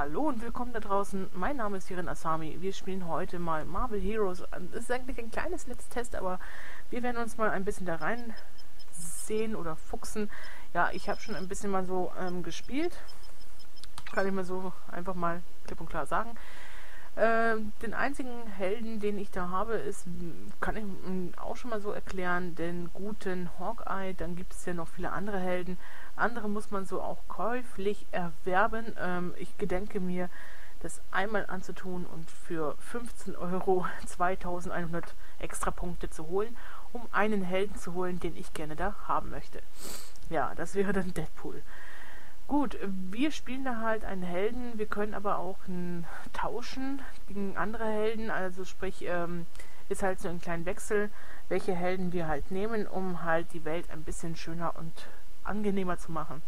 Hallo und willkommen da draußen. Mein Name ist Hirin Asami. Wir spielen heute mal Marvel Heroes. Es ist eigentlich ein kleines Let's Test, aber wir werden uns mal ein bisschen da rein sehen oder fuchsen. Ja, ich habe schon ein bisschen mal so ähm, gespielt. Kann ich mal so einfach mal klipp und klar sagen. Äh, den einzigen Helden, den ich da habe, ist, kann ich auch schon mal so erklären, den guten Hawkeye. Dann gibt es ja noch viele andere Helden. Andere muss man so auch käuflich erwerben. Ähm, ich gedenke mir, das einmal anzutun und für 15 Euro 2100 extra Punkte zu holen, um einen Helden zu holen, den ich gerne da haben möchte. Ja, das wäre dann Deadpool. Gut, wir spielen da halt einen Helden, wir können aber auch tauschen gegen andere Helden, also sprich, ähm, ist halt so ein kleiner Wechsel, welche Helden wir halt nehmen, um halt die Welt ein bisschen schöner und angenehmer zu machen.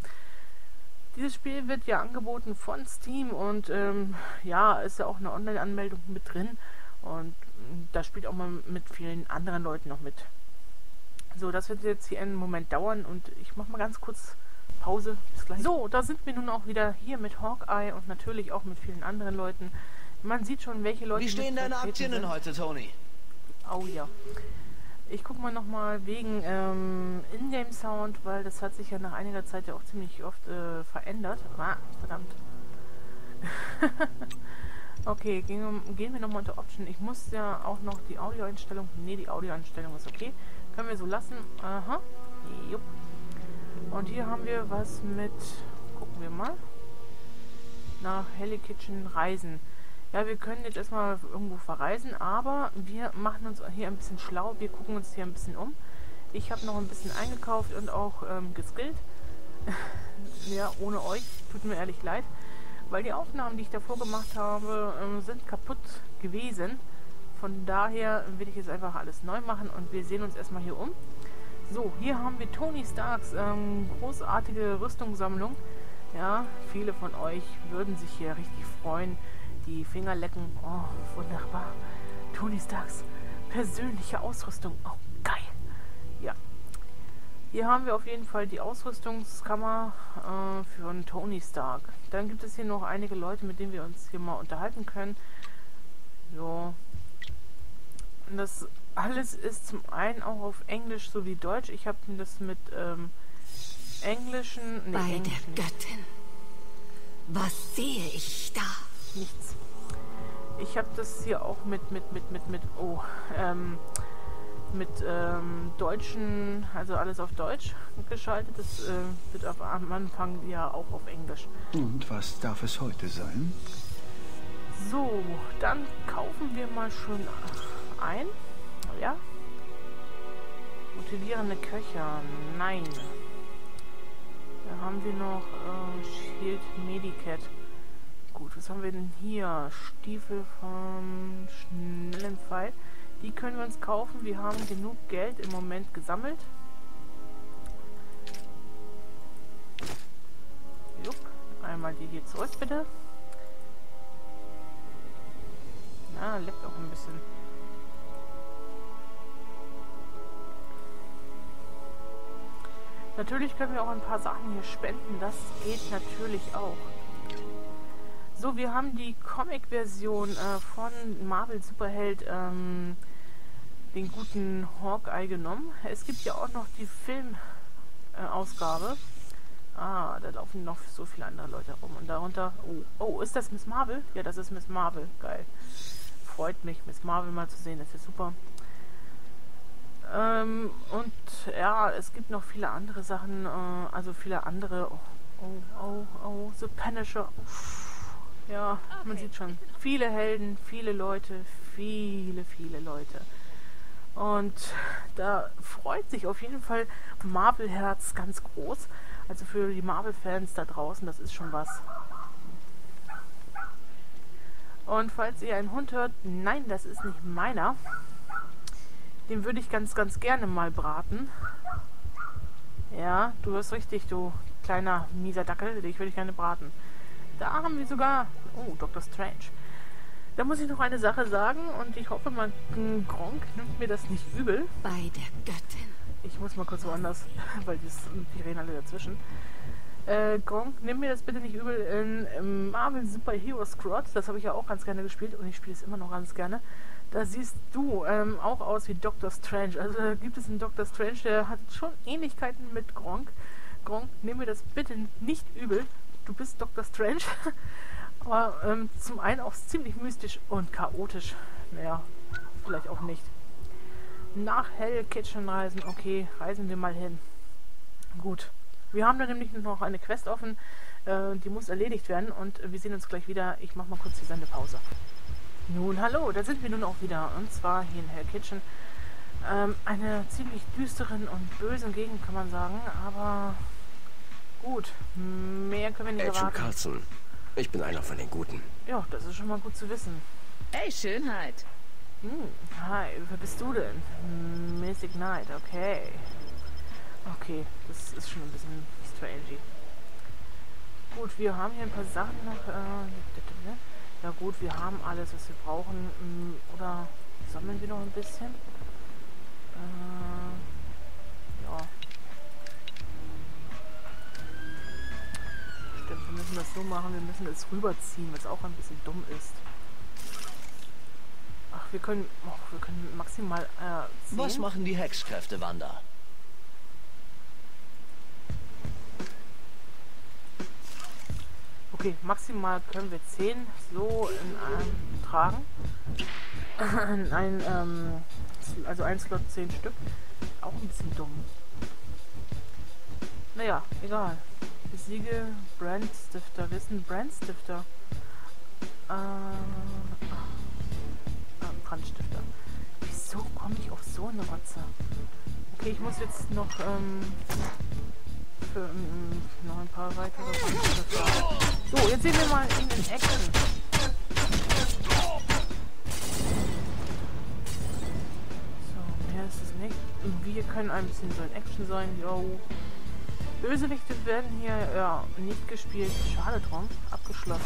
Dieses Spiel wird ja angeboten von Steam und ähm, ja, ist ja auch eine Online-Anmeldung mit drin und da spielt auch mal mit vielen anderen Leuten noch mit. So, das wird jetzt hier einen Moment dauern und ich mache mal ganz kurz Pause. Bis gleich. So, da sind wir nun auch wieder hier mit Hawkeye und natürlich auch mit vielen anderen Leuten. Man sieht schon, welche Leute. Wie stehen deine Aktien denn heute, Tony? Oh ja. Ich gucke mal nochmal wegen ähm, Ingame-Sound, weil das hat sich ja nach einiger Zeit ja auch ziemlich oft äh, verändert. Ah, verdammt. okay, gehen, gehen wir nochmal unter Option. Ich muss ja auch noch die Audioeinstellung... Ne, die Audioeinstellung ist okay. Können wir so lassen. Aha. Jupp. Und hier haben wir was mit, gucken wir mal, nach Helle Kitchen Reisen. Ja, wir können jetzt erstmal irgendwo verreisen, aber wir machen uns hier ein bisschen schlau. Wir gucken uns hier ein bisschen um. Ich habe noch ein bisschen eingekauft und auch ähm, geskillt. ja, ohne euch, tut mir ehrlich leid. Weil die Aufnahmen, die ich davor gemacht habe, ähm, sind kaputt gewesen. Von daher will ich jetzt einfach alles neu machen und wir sehen uns erstmal hier um. So, hier haben wir Tony Starks ähm, großartige Rüstungssammlung. Ja, viele von euch würden sich hier richtig freuen. Die Finger lecken. Oh, wunderbar. Tony Starks persönliche Ausrüstung. Oh, geil. Ja. Hier haben wir auf jeden Fall die Ausrüstungskammer äh, für einen Tony Stark. Dann gibt es hier noch einige Leute, mit denen wir uns hier mal unterhalten können. So. Das alles ist zum einen auch auf Englisch sowie Deutsch. Ich habe das mit ähm, englischen. Nee, Bei englischen. der Göttin. Was sehe ich da? Nichts. Ich habe das hier auch mit, mit, mit, mit, mit, oh, ähm, mit ähm, deutschen, also alles auf Deutsch geschaltet. Das äh, wird auf, am Anfang ja auch auf Englisch. Und was darf es heute sein? So, dann kaufen wir mal schön ein ja? Motivierende Köcher. Nein. Da haben wir noch äh, Shield Medicat. Gut, was haben wir denn hier? Stiefel vom schnellen Pfeil. Die können wir uns kaufen. Wir haben genug Geld im Moment gesammelt. Jupp. Einmal die hier zurück, bitte. Na, leckt auch ein bisschen. Natürlich können wir auch ein paar Sachen hier spenden. Das geht natürlich auch. So, wir haben die Comic-Version äh, von Marvel Superheld, ähm, den guten Hawkeye genommen. Es gibt ja auch noch die Filmausgabe. Äh, ah, da laufen noch so viele andere Leute rum. Und darunter... Oh, oh, ist das Miss Marvel? Ja, das ist Miss Marvel. Geil. Freut mich, Miss Marvel mal zu sehen. Das ist super. Ähm, und ja, es gibt noch viele andere Sachen, äh, also viele andere. Oh, oh, oh, oh, The Punisher. Ja, man sieht schon. Viele Helden, viele Leute, viele, viele Leute. Und da freut sich auf jeden Fall Marvel-Herz ganz groß. Also für die Marvel-Fans da draußen, das ist schon was. Und falls ihr einen Hund hört, nein, das ist nicht meiner. Den würde ich ganz, ganz gerne mal braten. Ja, du hast richtig, du kleiner mieser Dackel. Dich würde ich gerne braten. Da haben wir sogar... Oh, Dr. Strange. Da muss ich noch eine Sache sagen und ich hoffe, man Gronk nimmt mir das nicht übel. Bei der Göttin. Ich muss mal kurz woanders, weil die reden alle dazwischen. Äh, Gronk, nimm mir das bitte nicht übel. In, in Marvel Super Hero Squad, das habe ich ja auch ganz gerne gespielt und ich spiele es immer noch ganz gerne. Da siehst du ähm, auch aus wie Doctor Strange. Also da gibt es einen Doctor Strange, der hat schon Ähnlichkeiten mit Gronk. Gronk, nimm mir das bitte nicht übel. Du bist Doctor Strange. Aber ähm, zum einen auch ziemlich mystisch und chaotisch. Naja, vielleicht auch nicht. Nach Hell Kitchen reisen. Okay, reisen wir mal hin. Gut. Wir haben da nämlich noch eine Quest offen. Äh, die muss erledigt werden und wir sehen uns gleich wieder. Ich mache mal kurz die Sendepause. Nun, hallo, da sind wir nun auch wieder. Und zwar hier in Hell Kitchen. Ähm, eine ziemlich düsteren und bösen Gegend, kann man sagen. Aber gut, mehr können wir nicht Agent erwarten. Carlson, ich bin einer von den Guten. Ja, das ist schon mal gut zu wissen. Hey, Schönheit. Hm, hi, wer bist du denn? Hm, Mystic Knight, okay. Okay, das ist schon ein bisschen strange. Gut, wir haben hier ein paar Sachen noch. Äh, ja gut, wir haben alles, was wir brauchen. Hm, Oder sammeln wir noch ein bisschen? Äh, ja. Stimmt, wir müssen das so machen, wir müssen es rüberziehen, was auch ein bisschen dumm ist. Ach, wir können, oh, wir können maximal äh, 10. Was machen die Hexkräfte, Wanda? Okay, maximal können wir 10 so in einem tragen. In ein, ähm, also ein Slot 10 Stück. Auch ein bisschen dumm. Naja, egal. Besiege Brandstifter. Wissen Brandstifter. Äh, ah, Brandstifter. Wieso komme ich auf so eine Rotze? Okay, ich muss jetzt noch ähm, für ähm, noch ein paar weitere. So, jetzt sehen wir mal ihn in Action. So, mehr ist es nicht. Wir können ein bisschen so in Action sein. Yo. Bösewichte werden hier ja, nicht gespielt. Schade drum. Abgeschlossen.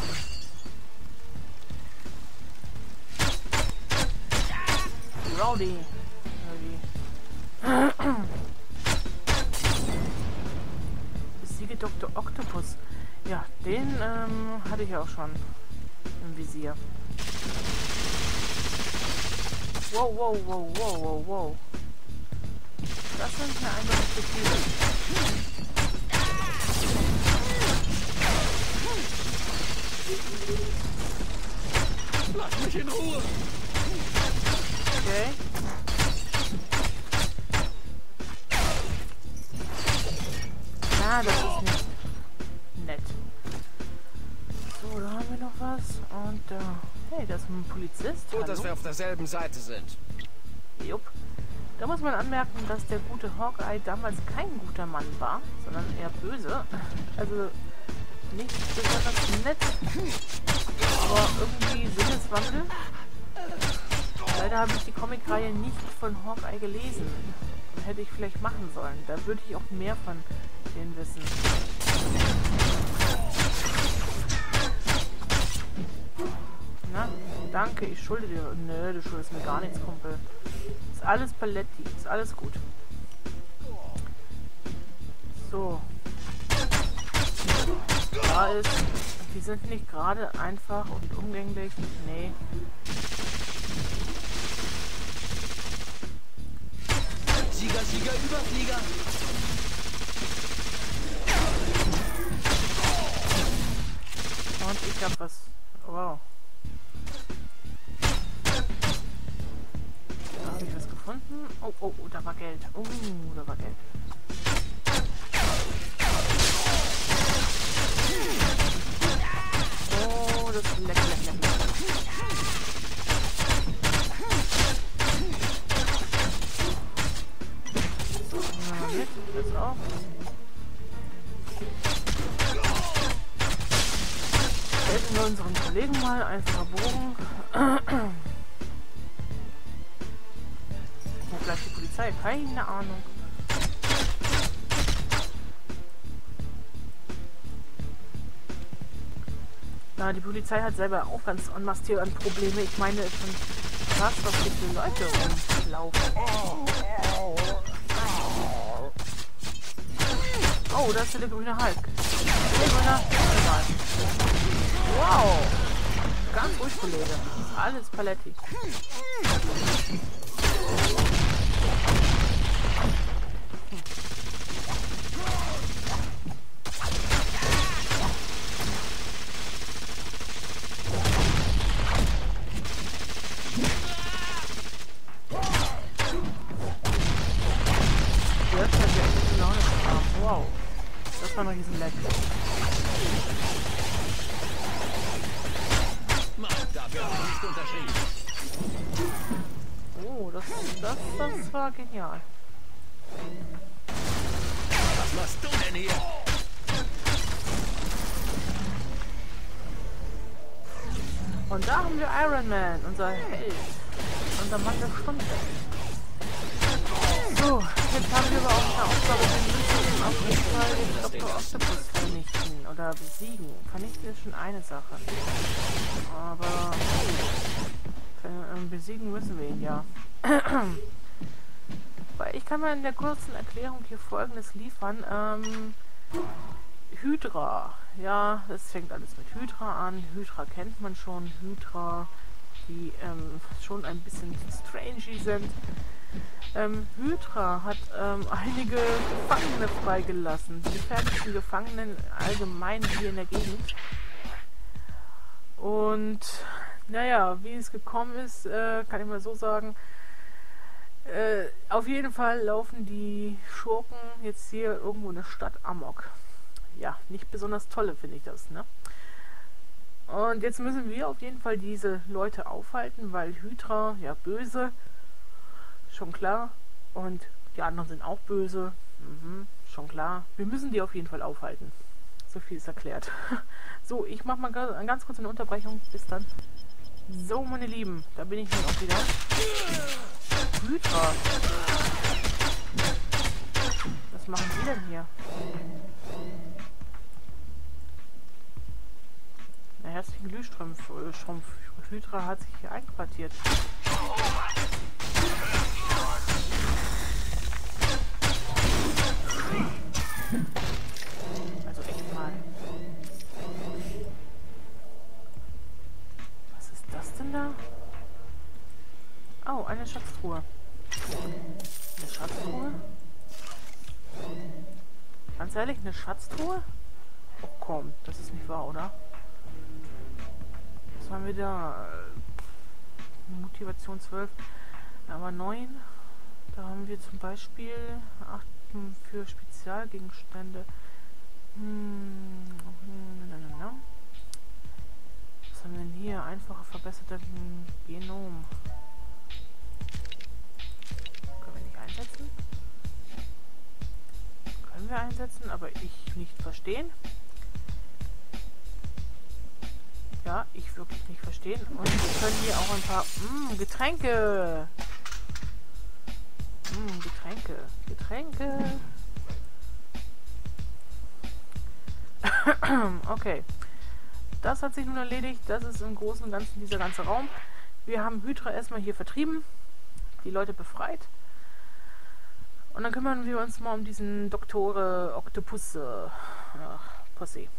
Rowdy. Rowdy. Dr. Octopus. Ja, den ähm, hatte ich auch schon im Visier. Wow, wow, wow, wow, wow, wow. Das sind mir eindeutig zu viele. Lass mich in Ruhe! Okay. Äh, hey, das ist ein Polizist. Gut, dass Hallo. wir auf derselben Seite sind. Jupp. Da muss man anmerken, dass der gute Hawkeye damals kein guter Mann war, sondern eher böse. Also nicht besonders nett, aber irgendwie Sinneswandel. Leider habe ich die Comicreihe nicht von Hawkeye gelesen. Hätte ich vielleicht machen sollen. Da würde ich auch mehr von denen wissen. Na, danke, ich schulde dir. Nö, du schuldest mir gar nichts, Kumpel. Ist alles Paletti, ist alles gut. So. Da ist. Die sind nicht gerade einfach und umgänglich. Nee. Sieger, Sieger, Überflieger! Und ich hab was. Wow. Da habe ich was gefunden. Oh, oh, oh, da war Geld. Oh, da war Geld. Oh, das ist lecker, lecker, lecker. Wir. Das auch. Wir unseren Kollegen mal. Einfacher Bogen. Wo bleibt die Polizei? Keine Ahnung. Ja, die Polizei hat selber auch ganz en masse hier an Probleme. Ich meine, es schon krass, was hier für Leute rumlaufen. Oh, da ist der grüne Hulk. Wow. Ganz ruhig, Kollege. Alles Paletti. Jetzt hat ja echt gute Laune gemacht. Wow. War ein Riesenleck. Oh, das, das, das war genial. Was machst du denn hier? Und da haben wir Iron Man, unser Held. Unser Mann der Stunde. So, jetzt haben wir aber auch eine Aufgabe, wir müssen auf jeden Fall den Dr. Octopus vernichten oder besiegen. Vernichten ist schon eine Sache. Aber ähm, besiegen müssen wir ihn ja. Weil ich kann mal in der kurzen Erklärung hier folgendes liefern. Ähm, Hydra. Ja, das fängt alles mit Hydra an. Hydra kennt man schon. Hydra, die ähm, schon ein bisschen strangy sind. Ähm, Hydra hat ähm, einige Gefangene freigelassen. Die gefährlichsten Gefangenen allgemein hier in der Gegend. Und naja, wie es gekommen ist, äh, kann ich mal so sagen. Äh, auf jeden Fall laufen die Schurken jetzt hier irgendwo in der Stadt Amok. Ja, nicht besonders tolle finde ich das, ne? Und jetzt müssen wir auf jeden Fall diese Leute aufhalten, weil Hydra, ja, böse, schon klar. Und die anderen sind auch böse, mhm, schon klar. Wir müssen die auf jeden Fall aufhalten. So viel ist erklärt. So, ich mache mal ga- ganz kurz eine Unterbrechung. Bis dann. So, meine Lieben, da bin ich nun auch wieder. Hydra. Was machen die denn hier? Herzlichen Glühstrumpf. äh. Hydra hat sich hier einquartiert. Also echt mal. Was ist das denn da? Oh, eine Schatztruhe. Eine Schatztruhe? Ganz ehrlich, eine Schatztruhe? Oh komm, das ist nicht wahr, oder? Was haben wir da? Motivation 12. Aber 9. Da haben wir zum Beispiel 8 für Spezialgegenstände. Hm, na, na, na. Was haben wir denn hier? Einfache verbesserte Genom. Können wir nicht einsetzen? Können wir einsetzen, aber ich nicht verstehen. Ja, ich wirklich nicht verstehen. Und wir können hier auch ein paar mm, Getränke. Mm, Getränke. Getränke. okay. Das hat sich nun erledigt. Das ist im Großen und Ganzen dieser ganze Raum. Wir haben Hydra erstmal hier vertrieben. Die Leute befreit. Und dann kümmern wir uns mal um diesen Doktore Octopus. Äh, ach, Pussy.